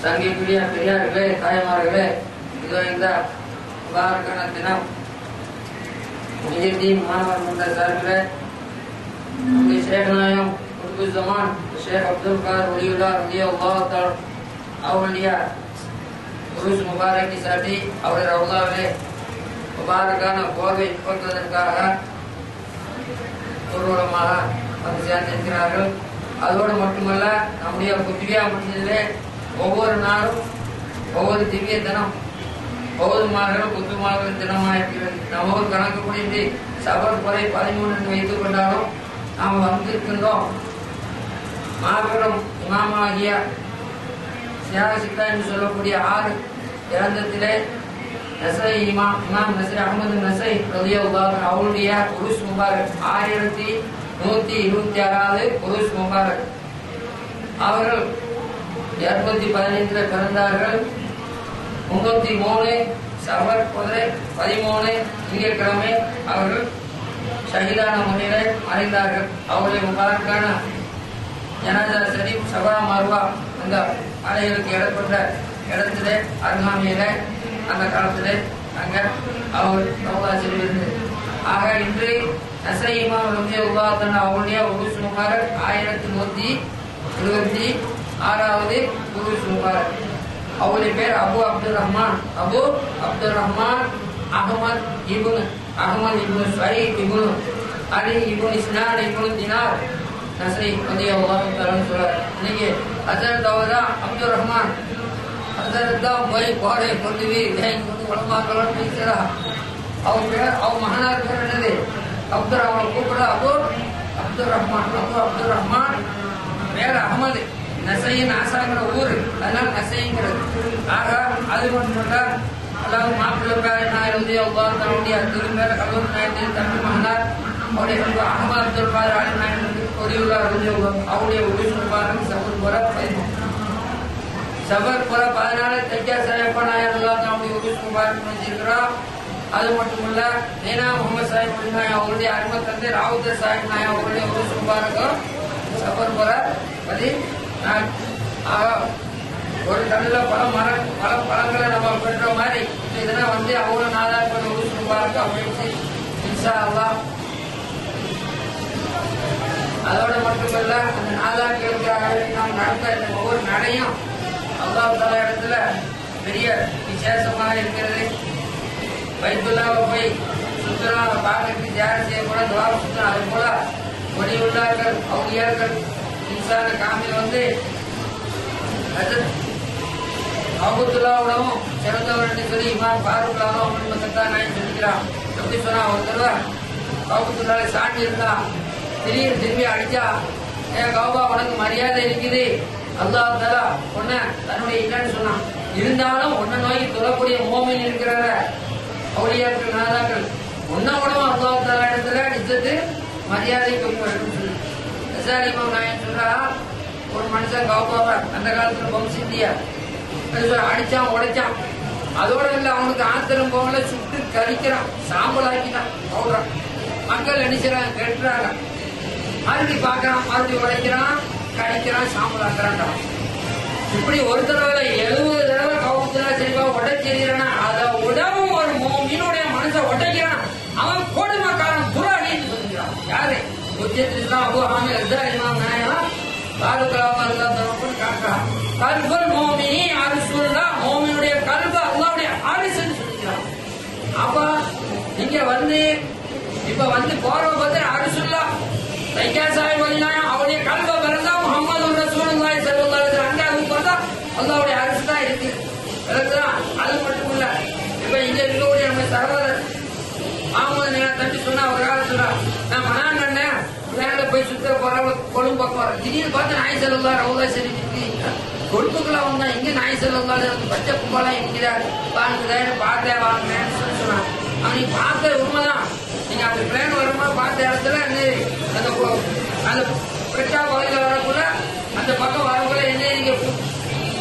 சங்கிக்குரிய பெரியார்களே தாய்மார்களே இதோ இந்த வாரக்கான தினம் நிஜத்தி மாணவர் மன்ற சார்பில் நம்முடைய ஷேகநாயம் குர்பு ஜமான் ஷேக் அப்துல் கார் ஒலியுல்லா ரதியா அல்லாஹால் அவருடைய உருஸ் முபாரக்கை சாட்டி அவருடைய ரவுலாவிலே முபாரக்கான போர்வை போக்குவதற்காக ஊர்வலமாக வந்து சேர்ந்திருக்கிறார்கள் அதோடு மட்டுமல்ல நம்முடைய புத்திரியா முடிஞ்சதிலே ஒவ்வொரு நாளும் ஒவ்வொரு திவ்ய தினம் ஒவ்வொரு மாதங்களும் புத்துமாக தினமாக இருக்கிறது. நம்ம ஒரு கணக்கு சபர் குறை பதிமூணு வைத்துக் கொண்டாலும் நாம் வந்திருக்கின்றோம். மாபெரும் இமாமாகிய சியாசிக்கா என்று சொல்லக்கூடிய ஆறு கிரந்தத்திலே நசை இமாம் இமாம் நசை அகமது நசை ரலியல்லாஹு அவருடைய புருஷ் முபாரக் ஆயிரத்தி நூத்தி இருபத்தி ஆறாவது புருஷ் முபாரக். அவர்கள் இருநூத்தி பதினைந்துல பிறந்தார்கள். முப்பத்தி மூணு சபர் குதிரை பதிமூணு திங்கட்கிழமை அவர்கள் ஷஹீதான முறையில மறைந்தார்கள் அவருடைய முபாரக்கான ஜனாதா ஷரீப் சபா மர்வா அந்த அலைகளுக்கு இடப்பட்ட இடத்துல அருகாமையில அந்த காலத்தில் அங்க அவர் ரவுலா ஆக இன்று நசை இமாம் ரம்ஜி உல்லாத்தன் அவருடைய உருஸ் முபாரக் ஆயிரத்தி நூத்தி இருபத்தி ஆறாவது உருஸ் முபாரக் அவருடைய பேர் அபு அப்துல் ரஹ்மான் அபு அப்துல் ரஹ்மான் அகமது இபுன் அகமது இபுன் சயீத் இபுன் அலி இபுன் இஸ்னான் இபுன் தினார் நசை ரதி அல்லாஹ் தஆலான்னு சொல்றார் இன்னைக்கு ஹஜரத் அவரா அப்துல் ரஹ்மான் ஹஜரத் தான் போய் கோடை கொண்டு போய் வேங்கி வந்து உலமாக்கலாம்னு பேசுறா அவன் பேர் அவன் மகனார் பேர் என்னது அப்துல் ரஹ்மான் கூப்பிட அபு அப்துல் ரஹ்மான் அபு அப்துல் ரஹ்மான் வேற அகமது நசையின் ஆசாங்கிற ஊர். அதனால நசைங்கிறது. ஆக அது மட்டும் இல்ல அதாவது மாப்பிள்ளை பேர் நான் எழுதி அவ்வாறு தன்னுடைய திரும்பேர கல்லூரி நாயத்தில் தமிழ் மகனார் அவருடைய வந்து அகமது அப்துல் பாதர் அலி நாயன் ஒளியுள்ளார் அவருடைய உபயோகம் சபர் போற பதிமூணு. சபர் போற பதினாலு தைக்கா சாயப்பா நாயர் அவருடைய உபயோகம் பார்த்து வச்சிருக்கிறோம் அது மட்டுமல்ல நீனா முகமது சாஹிப் நாய் நாயக் அவருடைய அருமை தந்தை ராவுத்தர் சாஹிப் நாய் அவருடைய ஒரு பாருங்க சபர் போற பதி ஒரு கண்ணுல பல மர பல பழங்களை நம்ம பெற்ற மாதிரி இதெல்லாம் வந்து அவரும் நாளாக ஒரு பாருங்க அப்படின்னு இன்ஷா அல்லாஹ். அதோட மட்டுமல்ல அந்த நாதாக்களுக்காக நாம் நடந்த இந்த ஒவ்வொரு நடையும் அல்லாஹ் தலா இடத்துல பெரிய விசேஷமாக இருக்கிறது. வைத்துல்லாவை போய் சுத்தனாக பார்க்கறதுக்கு தியானம் செய்யக்கூட துவாரம் சுத்தம் அது போல ஒளியுள்ளார்கள் அவுளியார்கள் இன்சான காமில் வந்து அவுத்துல்லாவிடவும் சிறந்தவர் சொல்லி இமாம் பாருக்கலாவும் நான் சொல்லிக்கிறான் எப்படி சொன்னா ஒரு தடவை அவுத்துல்லாவை சாண்டி இருந்தான் திடீர்னு திரும்பி அடிச்சா ஏன் கௌபா உனக்கு மரியாதை இருக்குது அல்லாஹ் தலா உன்ன தன்னுடைய இல்லைன்னு சொன்னான் இருந்தாலும் உன்ன நோய் தொழக்கூடிய மோமின் இருக்கிறார அவுளியாக்கள் நாதாக்கள் உன்ன உடம்பு அல்லாஹ் தலா இடத்துல நிஜத்து மரியாதை கொடுக்கணும் சொல்லி நசாரிமா நாயன் சொல்றா ஒரு மனுஷன் கௌபாவை அந்த காலத்துல வம்சிந்தியா அடிச்சான் உடைச்சான். அதோட இல்ல அவனுக்கு ஆத்திரம் போகல சுட்டு கழிக்கிறான் சாம்பல் ஆக்கிட்டான் அவ்வளோதான் மக்கள் நினைச்சுறாங்க கெட்டுறாங்க. மறுபடி பார்க்கறான் மறுபடி உடைக்கிறான் கழிக்கிறான் சாம்பல் ஆக்குறான்டான் இப்படி ஒரு தடவை எழுபது தடவை கவுத்துல சரிவா உடைச்சிருக்கிறானா அதை உடம்பு ஒரு மீனுடைய மனசை உடைக்கிறான் அவன் கொடுமைக்காரன் புறாடின்னு சொல்லுகிறான் யாரு உச்சத்திற்கு அபு ஆமிர் இமாம் நாயகம் தாலுக்கலாமா அல்லா தரப்புன்னு காட்டுறான் கல்பல் மோமினி அரிசுல்லா மோமினுடைய கல்பு அல்லாவுடைய ஆரிசுன்னு சொல்லிக்கிறான் அப்ப நீங்க வந்து இப்ப வந்து போறவ பத்தி அரிசுல்லா தைக்கா சாஹிப் அலிநாயம் அவருடைய கல்வ பிறந்தா முகமது ரசூலுல்லாஹி ஸல்லல்லாஹு அலைஹி பார்த்தா அல்லாஹ்வுடைய அரசு தான் இருக்கு அது மட்டும் இல்ல இப்ப இங்க இருக்கக்கூடிய நம்ம சகோதரர் மாமூல் நீங்க தம்பி சொன்னா ஒரு கொழும்பு திடீர்னு பார்த்து நாய் செல்லா ரவுதா சரி கொழுப்புக்குள்ள வந்தா இங்க நாய் செல்லா பச்சை கும்பலா இருக்கிறார் வாங்குதாரு பார்த்தேன் வாங்கினேன்னு சொல்லி சொன்னான் அவனுக்கு பார்த்த உண்மைதான். நீங்க அந்த பிளேன் வரும்போது பார்த்த இடத்துல அந்த அந்த பிரச்சா பகுதியில் வரக்குள்ள அந்த பக்கம் வரக்குள்ள என்ன நீங்க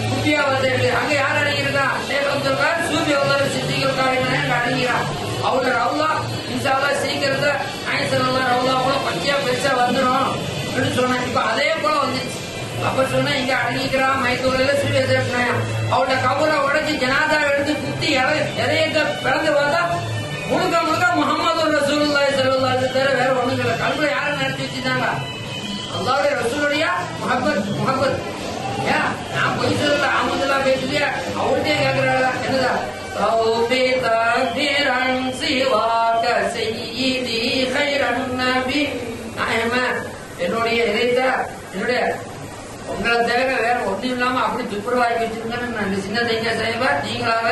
குட்டியா வந்து அங்க யார் அடங்கியிருக்கா? சேலம் சொல்றாரு சூரிய சூரிய சித்திகள் சித்திகளுக்காக அடங்கிறான் அவரோட ரவுலா இன்சாலா சீக்கிரத்தை ஆயிசல்லாம் ரவுலா கூட பச்சையா பெருசா வந்துடும் அப்படின்னு சொன்னா இப்ப அதே போல வந்துச்சு அப்ப சொன்னா இங்க அடங்கிக்கிறா மைத்தூரில் சுய அவளோட கபரை உடச்சி ஜனாதா எடுத்து குத்தி எதையத்தை பிறந்து பார்த்தா முழுக்க முழுக்க முகமது ரசூலுல்லாய் ஸல்லல்லாஹு தவிர வேற ஒண்ணும் இல்லை. கல்புல யாரும் நடத்தி வச்சிருந்தாங்க அல்லாவுடைய ரசூலுடைய முகப்பத் முகப்பத் ஏன்? நான் பொய் சொல்லல ஆமதுல்லா பேசுதே அவர்கிட்டயே கேக்குறாங்க என்னதா? ரௌபி சிவாக சையீதி என்னுடைய இறைத்த என்னுடைய உங்களை தவிர வேற ஒன்றும் இல்லாம அப்படி துப்புரவாக்கி வச்சிருக்கேன்னு நான் சின்ன தைங்க செய்வ நீங்களாக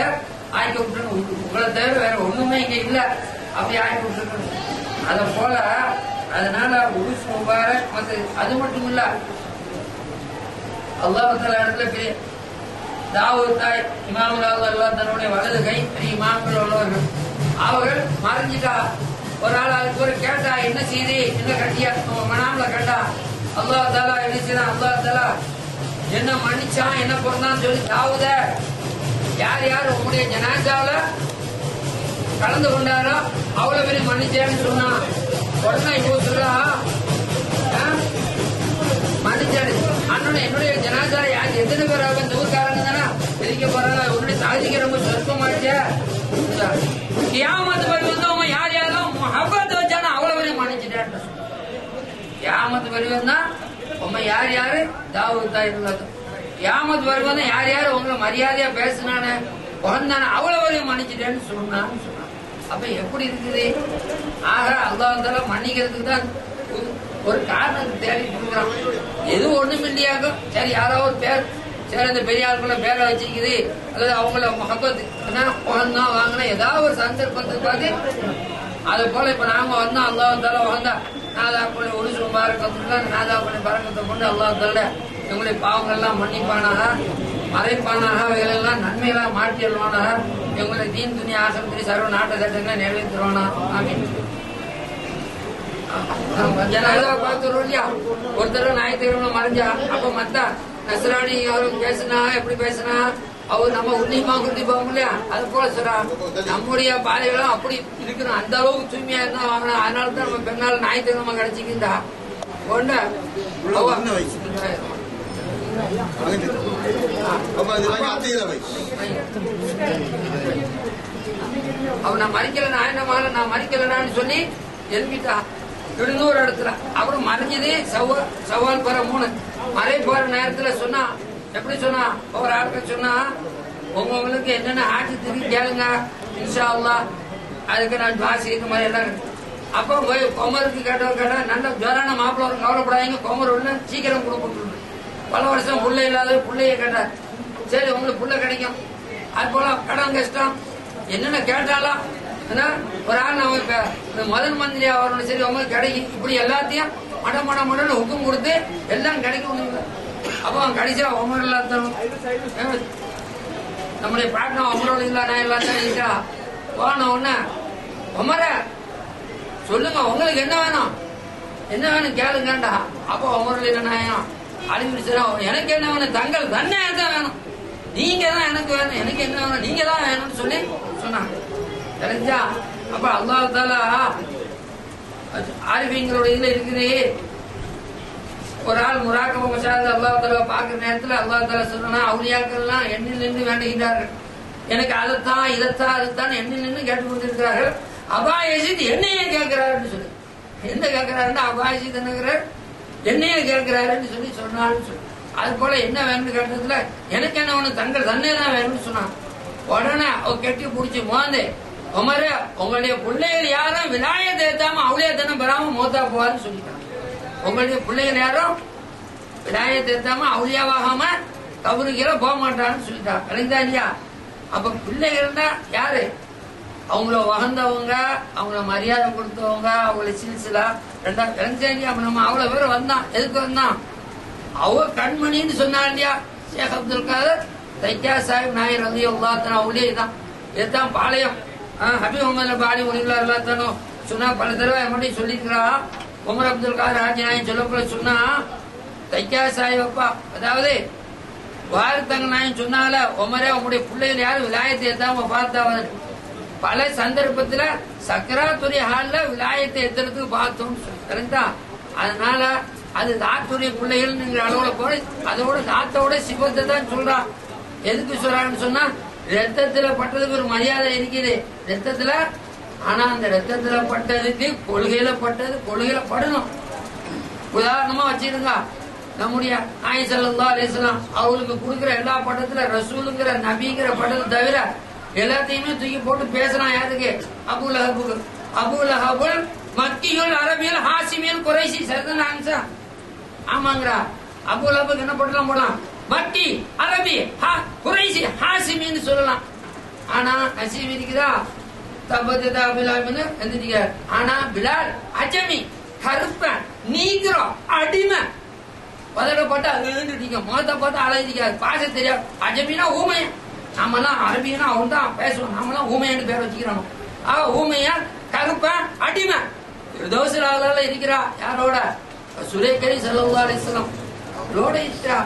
ஆக்கி விட்டுருங்க. உங்களை தவிர வேற ஒண்ணுமே இங்க இல்ல. அப்படி ஆக்கி விட்டுருக்கணும் அத போல அதனால உருஸ் முபாரக் மத்த அது மட்டும் இல்ல அல்லாஹால இடத்துல பெரிய தாவூத் தாய் இமாமுல் அல்லாஹ் தன்னுடைய வலது கை பெரிய இமாம்கள் உள்ளவர்கள். அவர்கள் மறைஞ்சிட்டா ஒரு ஆள் அதுக்கு ஒரு கேட்டா என்ன செய்தி? என்ன கட்டியா? மனாமல கண்டா அல்லா தாலா என்ன அல்லா அல்லாஹ் தாலா என்ன மன்னிச்சான் என்ன பிறந்தான் சொல்லி தாவுத யார் யார் உங்களுடைய ஜனாசாவில கலந்து கொண்டாரோ அவ்வளவு பேரும் மன்னிச்சேன்னு சொன்னான். உடனே இப்போ சொல்லா ஆ? மன்னிச்சாரு. அண்ணன் என்னுடைய ஜனாஜா யார் எத்தனை பேர் ஆகும் இந்த ஊர்க்காரங்க தானே? எதிர்க்க போறாங்க உன்னுடைய சாதிக்கு ரொம்ப சொர்க்கமாச்சே கியாமத்து வரி வந்தவங்க யார் யாரும் முகப்பத்து வச்சானோ அவ்வளவு பேரும் மன்னிச்சுட்டேன் கியாமத்து வரி உங்க யார் யாரு தாவூத் தான் இருந்தது கியாமத்து யார் யாரு உங்களை மரியாதையா பேசினானே குழந்தானே அவ்வளவு பேரையும் மன்னிச்சிட்டேன்னு சொன்னான்னு சொன்னான் அப்ப எப்படி இருக்குது ஆக அல்லாஹ் மன்னிக்கிறதுக்கு தான் ஒரு- காரணத்தை தேடி கொடுக்குறான் எது ஒண்ணும் இல்லையாக்கும் சரி யாரோ ஒரு பேர் சரி அந்த பெரிய ஆளுக்குள்ள பேரை வச்சுக்கிது அல்லது அவங்கள முகப்பத்து உகந்தா வாங்கினா ஏதாவது ஒரு சந்தர்ப்பத்தை பார்த்து அது போல இப்ப நாம வந்தோம் அல்லாஹ் வந்தா நாதா பண்ணி ஒரு சும்பாரக்கத்துக்கு நாதா பண்ணி பறக்கத்தை கொண்டு அல்லா தால எங்களுடைய பாவங்கள் எல்லாம் மன்னிப்பானாக மறைப்பானாக அவைகளெல்லாம் நன்மைகளாக மாற்றிடுவானாக எங்களுடைய தீன் துணி ஆசனத்திரி சர்வ நாட்ட சட்டங்களை நிறைவேற்றுவானா ஆமீன். ஒருத்தர் ஞாயிற்றுக்கிழமை மறைஞ்சா அப்ப மத்தா நசராணி அவரும் பேசினா எப்படி பேசினா? அவர் நம்ம உன்னிமா குந்திப்பாங்க இல்லையா அது போல சொல்றா நம்முடைய பாதைகளும் அப்படி இருக்கணும். அந்த அளவுக்கு தூய்மையா இருந்தா வாங்கணும். அதனால தான் நம்ம பெண்ணால் ஞாயிற்றுக்கிழமை கிடைச்சிக்கிண்டா கொண்ட அவ- நான் மறிக்கல நான் என்ன நான் மறிக்கலனான்னு சொல்லி எழுப்பிட்டா. விடுந்தூர் இடத்துல. அப்புறம் மறைஞ்சது சவ சவால் பெற மூணு. மறை போற நேரத்துல சொன்னா எப்படி சொன்னா? ஒரு ஆட்கள் சொன்னா உங்களுக்கு என்னென்ன ஆட்சி திரும்பி கேளுங்க. இன்ஷா அல்லா அதுக்கு நான் துவாசி இந்த மாதிரி எல்லாம் அப்போ போய் கொமருக்கு கேட்டவர் கேட்டா நல்ல ஜோரான மாப்பிள்ள ஒரு கவலைப்படாதீங்க கொமர் ஒண்ணு சீக்கிரம் கொடுக்கணும் பல வருஷம் புள்ள இல்லாத புள்ளைய கேட்டார். சரி உங்களுக்கு புள்ள கிடைக்கும். அது போல கடன் கஷ்டம். என்னென்ன கேட்டாலும் ஒரு ஆள் நம்ம இப்ப இந்த முதல் மந்திரியா வரணும். சரி உங்களுக்கு கிடைக்கும். இப்படி எல்லாத்தையும் மட மட மடன்னு ஹுக்கம் கொடுத்து எல்லாம் கிடைக்கும். அப்போ அவன் கடைசியா உமர் நம்முடைய பிரார்த்தனை உமரோட இல்லா நான் இருக்கா போன உடனே உமர சொல்லுங்க உங்களுக்கு என்ன வேணும்? என்ன வேணும் கேளுங்கண்டா அப்போ உமரோட இல்ல நாயம் அழிவிடுச்சுனா எனக்கு என்ன வேணும்? தங்கள் தன்னை தான் வேணும். நீங்க தான் எனக்கு வேணும். எனக்கு என்ன வேணும்? நீங்க தான் வேணும்னு சொல்லி சொன்னாங்க. தெரிஞ்சா? அப்ப அல்லாஹ் தாலா ஆரிஃபிங்களோட இதுல இருக்குது. ஒரு ஆள் முராக்கம மசாத அல்லா தாலா பாக்குற நேரத்துல அல்லா தாலா சொன்னா அவுளியாக்கள்லாம் எண்ணில் நின்று வேண்டுகின்றார்கள் எனக்கு அதைத்தான் இதைத்தான் அதைத்தான் எண்ணில் நின்று கேட்டுக் கொண்டிருக்கிறார்கள் அபாயசித் என்னையே கேட்கிறாருன்னு சொல்லி. என்ன கேட்கிறாருன்னா அபாயசித் என்னங்கிறார்? என்னையே கேட்கிறாருன்னு சொல்லி சொன்னாலும் சொல்லி. அது போல என்ன வேணும்னு கேட்டதுல எனக்கு என்ன ஒண்ணு தங்கள் தன்னை தான் வேணும்னு சொன்னான் உடனே அவ கெட்டி பிடிச்சி மோந்தே உமரே உங்களுடைய பிள்ளைகள் யாரும் விநாயகத்தை ஏத்தாம அவளே தினம் பெறாம மோத்தா போவான்னு சொல்லிட்டான் உங்களுடைய பிள்ளைகள் யாரும் விநாயகத்தை ஏத்தாம அவுளியாவாகாம கபருக்கிற போக மாட்டான்னு சொல்லிட்டான் கலைந்தா இல்லையா? அப்ப பிள்ளைகள்னா யாரு? அவங்கள வகந்தவங்க அவங்கள மரியாதை கொடுத்தவங்க அவங்கள சில்சிலா ரெண்டா கலைஞ்சா அப்ப நம்ம அவ்வளவு பேர் வந்தான் எதுக்கு வந்தான் அவ கண்மணின்னு சொன்னா இல்லையா? ஷேக் அப்துல் காதர் தைக்கா சாஹிப் நாயர் ரவி அல்லாத்தன அவளே தான் இதுதான் பாளையம். ஹபி முகமது பாலி உனிகளா எல்லாத்தானும் சொன்னா பல தடவை மட்டும் சொல்லியிருக்கிறா. உமர் அப்துல் காதர் ஹாஜி சொல்லக்குள்ள சொன்னா தைக்கா சாஹிப் அதாவது வாரத்தங்க நாயன் சொன்னால உமரே உங்களுடைய பிள்ளைகள் யாரும் விலாயத்தை எடுத்தாம பார்த்தா பல சந்தர்ப்பத்துல சக்கராத்துறை ஹால்ல விலாயத்தை எடுத்துறதுக்கு பார்த்தோம் தெரிஞ்சா அதனால அது தாத்துடைய பிள்ளைகள்ங்கிற அளவுல போய் அதோட தாத்தோட சிவத்தை தான் சொல்றான் எதுக்கு சொல்றான்னு சொன்னா ரத்தத்துல பட்டதுக்கு ஒரு மரியாதை இருக்குது. ரத்தத்துல ஆனா அந்த ரத்தத்துல பட்டதுக்கு கொள்கையில பட்டது கொள்கையில படணும். உதாரணமா வச்சிருங்க நம்முடைய ஆயிசல்லா சல்லா அலிஸ்லாம் அவங்களுக்கு கொடுக்குற எல்லா பட்டத்துல ரசூலுங்கிற நபிங்கிற படத்தை தவிர எல்லாத்தையுமே தூக்கி போட்டு பேசலாம் யாருக்கு? அபுல் அபுல் அபுல் அபுல் மக்கியுல் அரபியல் ஹாசிமியல் குறைசி சரிதான் ஆன்சர் ஆமாங்கிறா. அபுல் அபுல் என்ன பட்டலாம் போடலாம்? மத்தி அரபி ஹா- குறைசி ஹாசிமின்னு சொல்லலாம். ஆனா நசீம் இருக்குதா? தபத்ததா அபிலாமின்னு எழுதிக்கிறார் ஆனா பிலால் அஜமி கருப்பன் நீக்கிறோம் அடிமை. பதடப்பட்டு எழுந்துட்டீங்க முகத்தை பார்த்து அழகிக்காது பாச தெரியாது. அஜமினா ஊமையன். நம்மலாம் அரபியனா அவன் தான் பேசுவோம் நம்மலாம் ஊமையன்னு பேர் வச்சுக்கிறோம் ஆ ஊமையா கருப்பன் அடிமை. தோசரால இருக்கிறா. யாரோட? சுரேக்கரி செல்லவுதா அலிஸ்லாம் அவளோட இருக்கிறா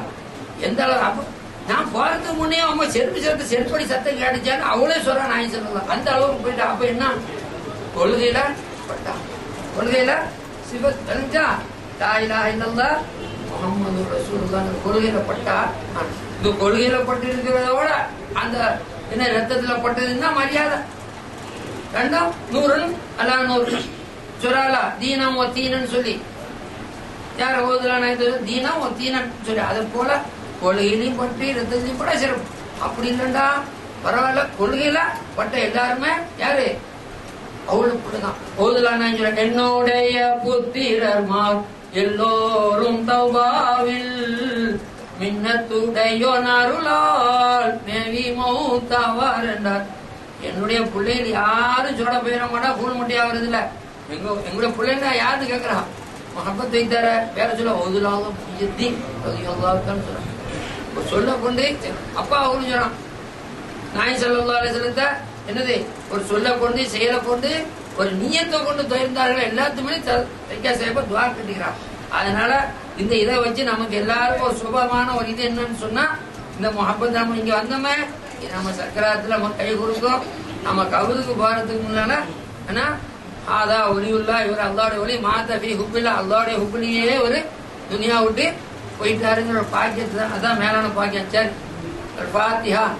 எந்த அளவு நான் போறதுக்கு முன்னே அவங்க செருப்பு சேர்த்து செருப்படி சத்தம் கேட்டுச்சான்னு அவளே சொல்ற நான் சொல்லலாம் அந்த அளவுக்கு போயிட்டா. அப்ப என்ன? கொள்கையில பட்டா. கொள்கையில சிவ தெரிஞ்சா தாயிலா இல்லல்லா முகமது ரசூலுல்லாஹ் கொள்கையில பட்டா. இந்த கொள்கையில பட்டு இருக்கிறதோட அந்த என்ன ரத்தத்துல பட்டதுன்னா மரியாதை. ரெண்டாம் நூறு. அல்லா நூறு. சுராலா தீனம் ஒத்தீனன்னு சொல்லி. யார ஓதுலான தீனம் ஒத்தீனன் சொல்லி. அது போல கொள்கையிலையும் பட்டு ரத்தத்திலையும் கூட சிறப்பு அப்படி இல்லைண்டா? பரவாயில்ல கொள்கையில பட்ட எல்லாருமே யாரு? அவளுக்கு தான் ஓதுலான என்னுடைய புத்திரர்மார் எல்லோரும் தௌபாவில் மின்னத்துடையோன் அருளால் மேவி மௌத்தாவார் என்றார். என்னுடைய பிள்ளைகள் யாரும் சொல்ல போயிட மாட்டா கூழ் முட்டையா வருது இல்ல எங்க எங்களுடைய பிள்ளைங்க யாருன்னு கேக்குறா? மகப்பத்தை தர வேற சொல்ல ஓதுலாவும் பிஜத்தி சொல்றான். சொல்ல கொண்டு அப்பா அவரும் சொன்னான். நாய் செல்லா அலிஸ்லத்தை என்னது ஒரு சொல்ல கொண்டு செயலை கொண்டு ஒரு நீயத்தை கொண்டு தொழிர்ந்தார்கள் எல்லாத்துமே தைக்கா சேப்ப துவா கட்டிக்கிறான் அதனால இந்த இதை வச்சு நமக்கு எல்லாருக்கும் ஒரு சுபமான ஒரு இது என்னன்னு சொன்னா இந்த முகப்பத் நம்ம இங்க வந்தோமே நம்ம சக்கராத்துல நம்ம கை கொடுக்கும். நம்ம கவுதுக்கு போறதுக்கு முன்னால ஆனா ஆதா ஒலியுல்லா இவர் அல்லாவுடைய ஒலி மாதபி ஹுப்பில்லா அல்லாவுடைய ஹுப்பிலேயே ஒரு துணியா விட்டு ವೈದ್ಯರೇಂದ್ರ ಭಾಗ್ಯ ಅದ ಮೇಲನ ಭಾಗ್ಯ ಅಂಚಾರಿ ಫಾತಿಹಾ